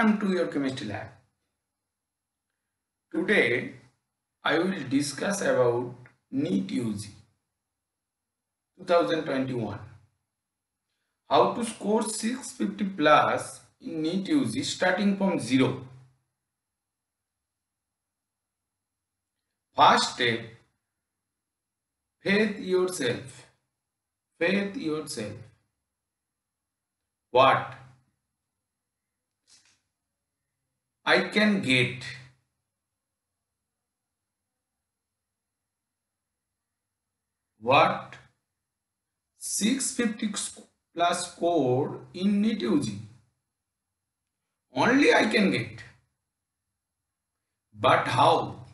Welcome to your chemistry lab. Today I will discuss about NEET UG 2021. How to score 650 plus in NEET UG starting from zero. First step, faith yourself. Faith yourself. What? I can get what 650 plus score in NEET UG. Only I can get. But how?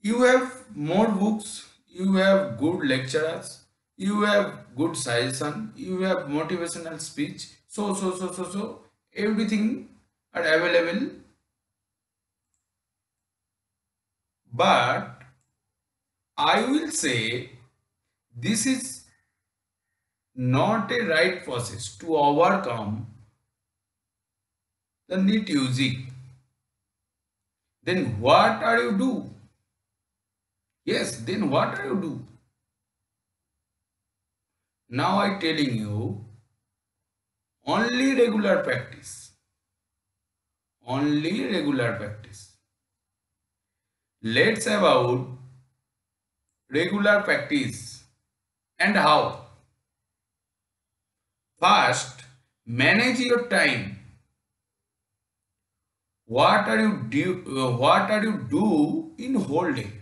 You have more books, you have good lecturers, you have good suggestion, you have motivational speech, so, so, so, so, so, everything are available. But I will say this is not a right process to overcome the NEET UG. Then what are you do? Yes, then what are you do? Now I telling you only regular practice. Only regular practice. Let's about regular practice and how. First, manage your time. What are you do? What are you do in whole day?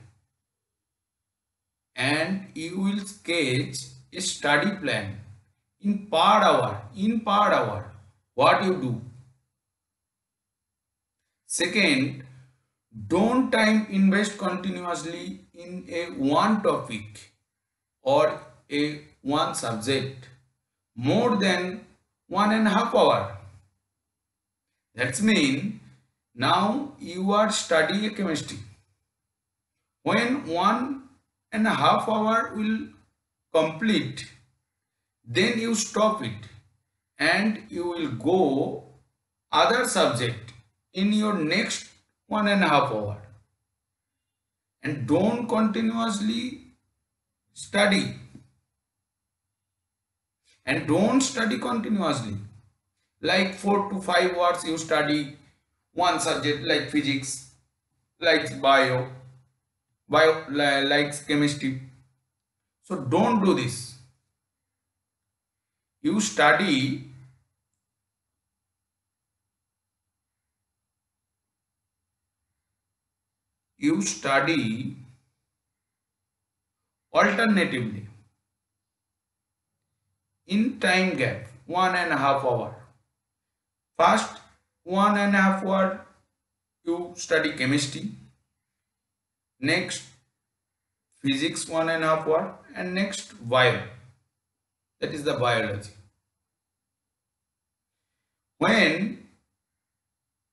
And you will sketch a study plan in per hour. In per hour, what you do? Second, don't time invest continuously in a one topic or a one subject more than one and a half hour. That's mean now you are studying chemistry. When one and a half hour will complete, then you stop it and you will go other subject in your next one and a half hour. And don't continuously study. And don't study continuously. Like 4 to 5 hours you study one subject like physics like bio bio like chemistry. So don't do this you study you study alternatively in time gap one and a half hour. First one and a half hour you study chemistry. Next physics one and a half hour. And next bio that is the biology. When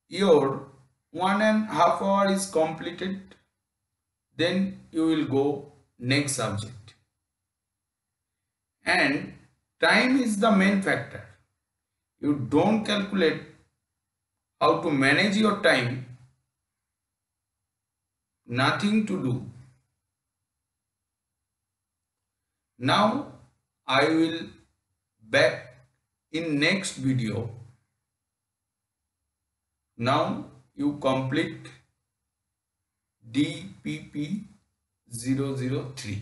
your one and half hour is completed then you will go next subject. And time is the main factor. You don't calculate how to manage your time. Nothing to do. Now i will back in next video. Now you complete DPP 003